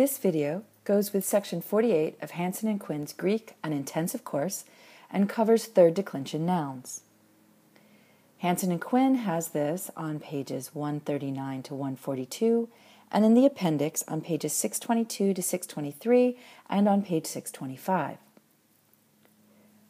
This video goes with section 48 of Hansen and Quinn's Greek an intensive course and covers third declension nouns. Hansen and Quinn has this on pages 139 to 142 and in the appendix on pages 622 to 623 and on page 625.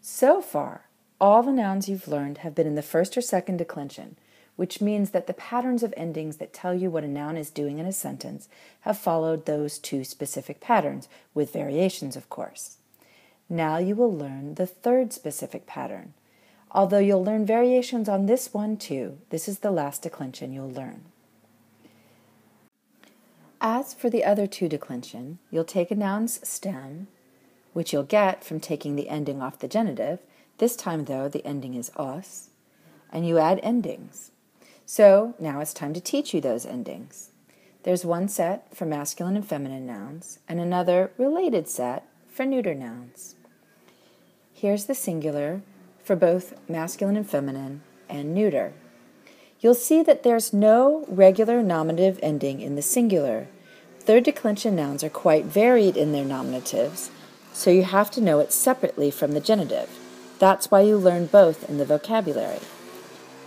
So far, all the nouns you've learned have been in the first or second declension, which means that the patterns of endings that tell you what a noun is doing in a sentence have followed those two specific patterns, with variations, of course. Now you will learn the third specific pattern. Although you'll learn variations on this one too, this is the last declension you'll learn. As for the other two declension, you'll take a noun's stem, which you'll get from taking the ending off the genitive. This time, though, the ending is os, and you add endings. So now it's time to teach you those endings. There's one set for masculine and feminine nouns, and another related set for neuter nouns. Here's the singular for both masculine and feminine and neuter. You'll see that there's no regular nominative ending in the singular. Third declension nouns are quite varied in their nominatives, so you have to know it separately from the genitive. That's why you learn both in the vocabulary.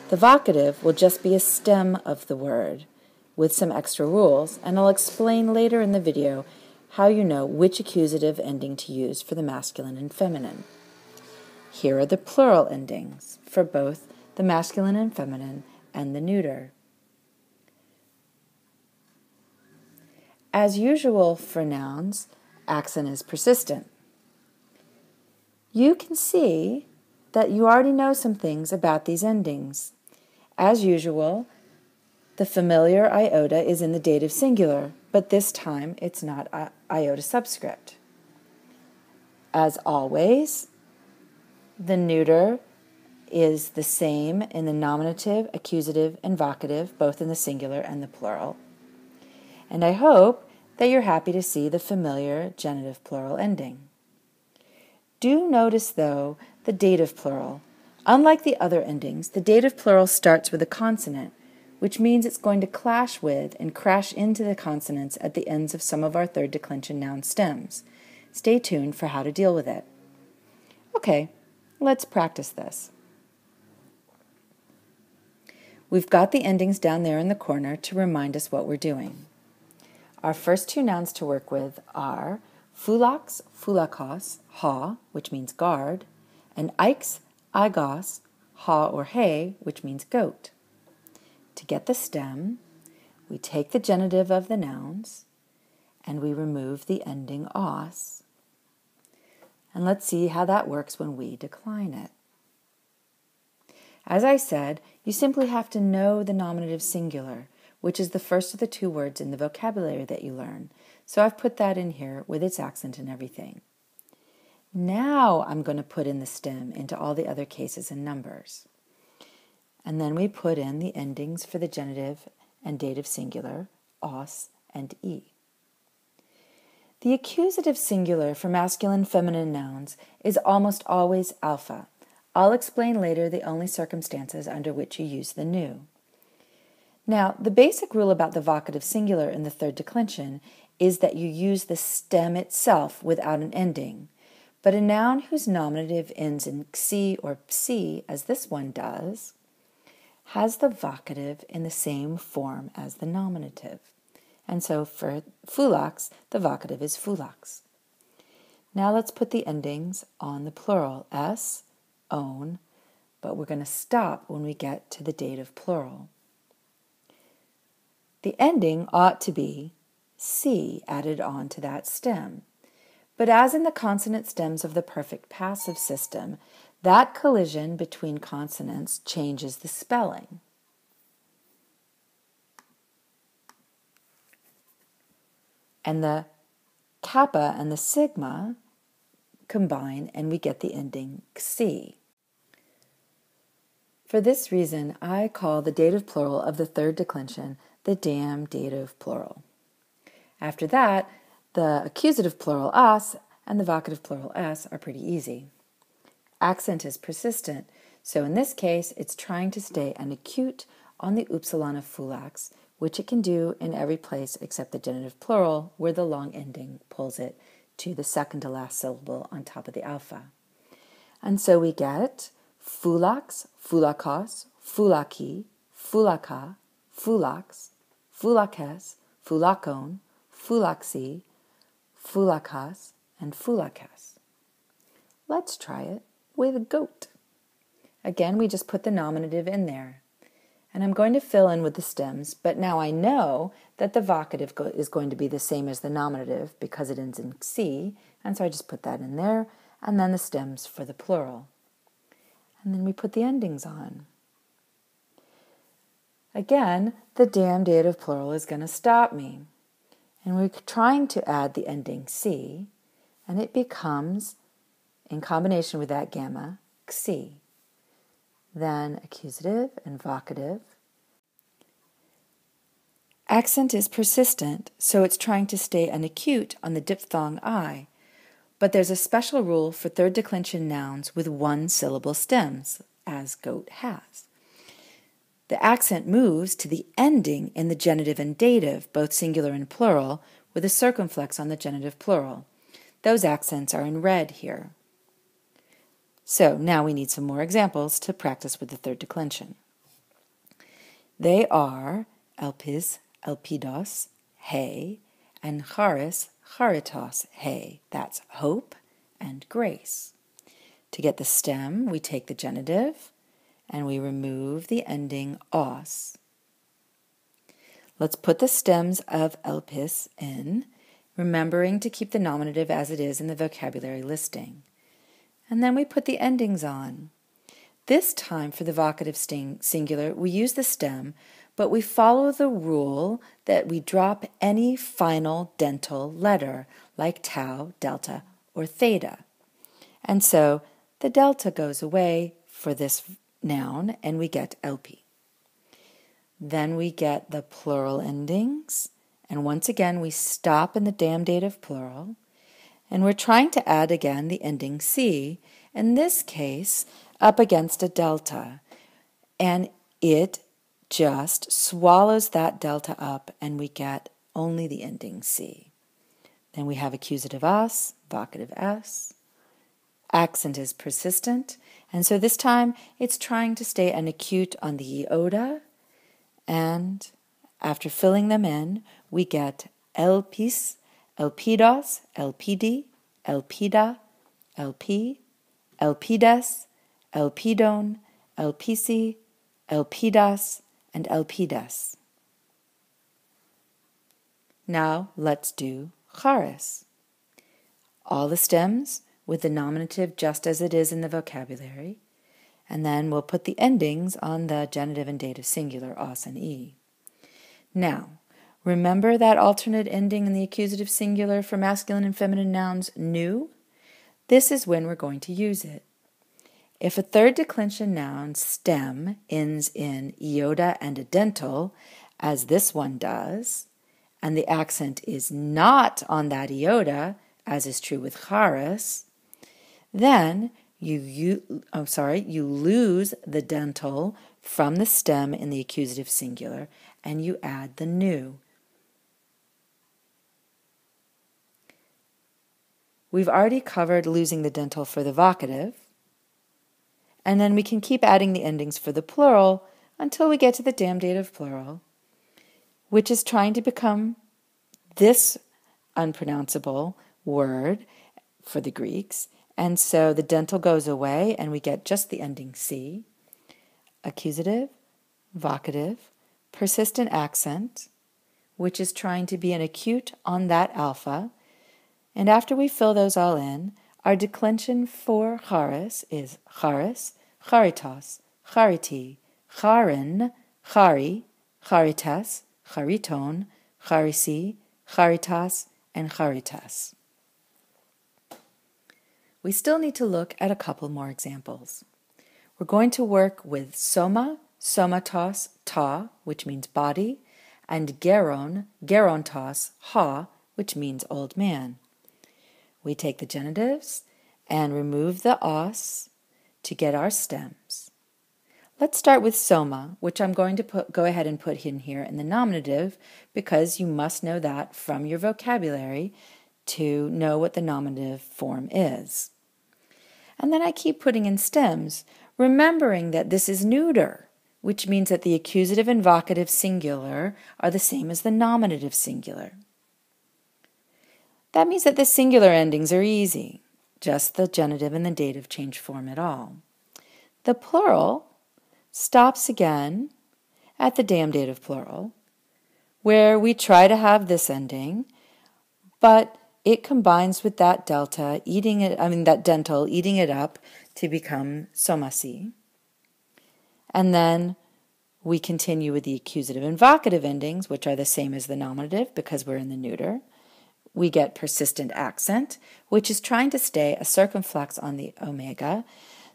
The vocative will just be a stem of the word with some extra rules, and I'll explain later in the video how you know which accusative ending to use for the masculine and feminine. Here are the plural endings for both the masculine and feminine and the neuter. As usual for nouns, accent is persistent. You can see that you already know some things about these endings. As usual, the familiar iota is in the dative singular, but this time it's not iota subscript. As always, the neuter is the same in the nominative, accusative, and vocative, both in the singular and the plural. And I hope that you're happy to see the familiar genitive plural ending. Do notice, though, the dative plural. Unlike the other endings, the dative plural starts with a consonant, which means it's going to clash with and crash into the consonants at the ends of some of our third declension noun stems. Stay tuned for how to deal with it. Okay, let's practice this. We've got the endings down there in the corner to remind us what we're doing. Our first two nouns to work with are phulax, phulakos, ha, which means guard, and aix, aigos, ha or he, which means goat. To get the stem, we take the genitive of the nouns and we remove the ending os. And let's see how that works when we decline it. As I said, you simply have to know the nominative singular, which is the first of the two words in the vocabulary that you learn. So I've put that in here with its accent and everything. Now I'm going to put in the stem into all the other cases and numbers. And then we put in the endings for the genitive and dative singular, os and e. The accusative singular for masculine feminine nouns is almost always alpha. I'll explain later the only circumstances under which you use the nu. Now, the basic rule about the vocative singular in the third declension is that you use the stem itself without an ending. But a noun whose nominative ends in xi or psi, as this one does, has the vocative in the same form as the nominative. And so for fulax, the vocative is fulax. Now let's put the endings on the plural s, own, but we're going to stop when we get to the dative plural. The ending ought to be C added on to that stem. But as in the consonant stems of the perfect passive system, that collision between consonants changes the spelling. And the kappa and the sigma combine and we get the ending xi. For this reason, I call the dative plural of the third declension the damn dative plural. After that, the accusative plural as and the vocative plural s are pretty easy. Accent is persistent, so in this case, it's trying to stay an acute on the upsilon of fulax, which it can do in every place except the genitive plural, where the long ending pulls it to the second to last syllable on top of the alpha. And so we get fulax, fulakos, fulaki, fulaka, fulax, fulakes, fulakon, fulaxi, fulakas, and fulakas. Let's try it with goat. Again, we just put the nominative in there. And I'm going to fill in with the stems, but now I know that the vocative is going to be the same as the nominative because it ends in C, and so I just put that in there, and then the stems for the plural. And then we put the endings on. Again, the damn dative plural is going to stop me. And we're trying to add the ending C, and it becomes, in combination with that gamma, xi then accusative and vocative. Accent is persistent, so it's trying to stay unacute on the diphthong I, but there's a special rule for third declension nouns with one syllable stems, as goat has. The accent moves to the ending in the genitive and dative, both singular and plural, with a circumflex on the genitive plural. Those accents are in red here. So now we need some more examples to practice with the third declension. They are elpis, elpidos, he, and charis, charitos, he. That's hope and grace. To get the stem, we take the genitive and we remove the ending os. Let's put the stems of elpis in, remembering to keep the nominative as it is in the vocabulary listing and then we put the endings on. This time for the vocative sting, singular, we use the stem, but we follow the rule that we drop any final dental letter, like tau, delta, or theta. And so the delta goes away for this noun, and we get elpi. Then we get the plural endings, and once again we stop in the damn dative plural, and we're trying to add again the ending C, in this case up against a delta, and it just swallows that delta up and we get only the ending C. Then we have accusative us, vocative S. Accent is persistent, and so this time it's trying to stay an acute on the iota, and after filling them in, we get elpis, elpidos, elpidi, elpida, elp, elpides, elpidon, elpisi, elpidas, and elpidas. Now let's do charis. All the stems with the nominative just as it is in the vocabulary, and then we'll put the endings on the genitive and dative singular, os and e. Now, remember that alternate ending in the accusative singular for masculine and feminine nouns, nu? This is when we're going to use it. If a third declension noun stem ends in iota and a dental, as this one does, and the accent is not on that iota, as is true with charis, then you, you oh sorry, you lose the dental from the stem in the accusative singular and you add the nu. We've already covered losing the dental for the vocative. And then we can keep adding the endings for the plural until we get to the damn dative plural, which is trying to become this unpronounceable word for the Greeks. And so the dental goes away and we get just the ending C, accusative, vocative, persistent accent, which is trying to be an acute on that alpha and after we fill those all in, our declension for charis is charis, charitos, chariti, charin, chari, charitas, chariton, charisi, charitas, and charitas. We still need to look at a couple more examples. We're going to work with soma, somatos, ta, which means body, and geron, gerontos, ha, which means old man we take the genitives and remove the os to get our stems. Let's start with soma, which I'm going to put, go ahead and put in here in the nominative because you must know that from your vocabulary to know what the nominative form is. And then I keep putting in stems, remembering that this is neuter, which means that the accusative and vocative singular are the same as the nominative singular. That means that the singular endings are easy, just the genitive and the dative change form at all. The plural stops again at the damn dative plural, where we try to have this ending, but it combines with that delta, eating it, I mean, that dental, eating it up to become somasi. And then we continue with the accusative and vocative endings, which are the same as the nominative because we're in the neuter. We get persistent accent, which is trying to stay a circumflex on the omega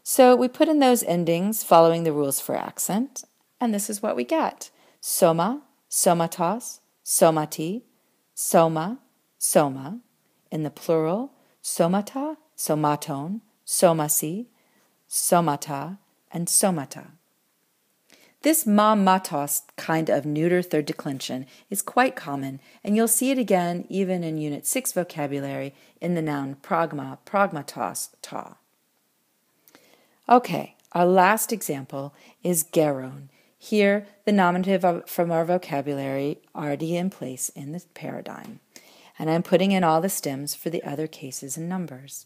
so we put in those endings following the rules for accent, and this is what we get soma, somatos, somati, soma, soma. In the plural, somata, somaton, somasi, somata, and somata. This ma matos kind of neuter third declension is quite common, and you'll see it again even in Unit 6 vocabulary in the noun pragma, pragmatos, ta. Okay, our last example is geron. Here, the nominative from our vocabulary already in place in the paradigm. And I'm putting in all the stems for the other cases and numbers.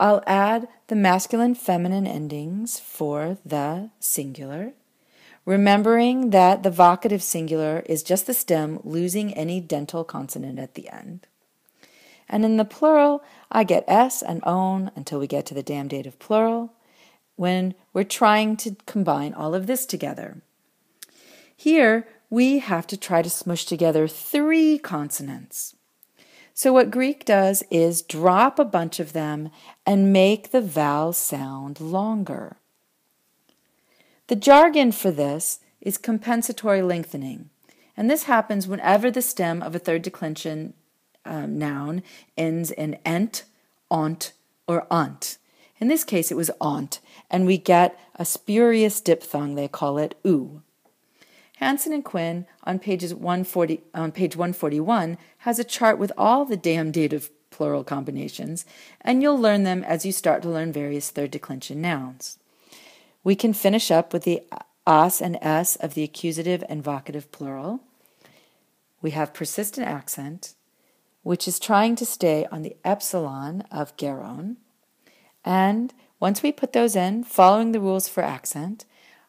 I'll add the masculine feminine endings for the singular, remembering that the vocative singular is just the stem losing any dental consonant at the end. And in the plural, I get s and own until we get to the damdative plural when we're trying to combine all of this together. Here, we have to try to smush together three consonants. So, what Greek does is drop a bunch of them and make the vowel sound longer. The jargon for this is compensatory lengthening, and this happens whenever the stem of a third declension um, noun ends in ent, ont, or aunt. In this case, it was aunt, and we get a spurious diphthong, they call it oo. Hansen and Quinn on pages 140, on page 141 has a chart with all the damn dative plural combinations, and you'll learn them as you start to learn various third declension nouns. We can finish up with the as and s of the accusative and vocative plural. We have persistent accent, which is trying to stay on the epsilon of geron. And once we put those in, following the rules for accent,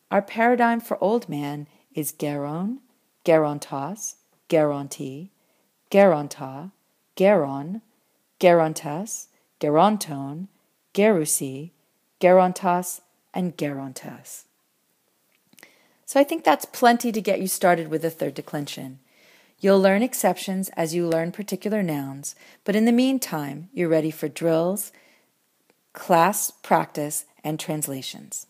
our paradigm for old man is geron, gerontos, geronti, geronta, geron, gerontes, geronton, gerusi, gerontas, and gerontes. So I think that's plenty to get you started with the third declension. You'll learn exceptions as you learn particular nouns, but in the meantime, you're ready for drills, class practice, and translations.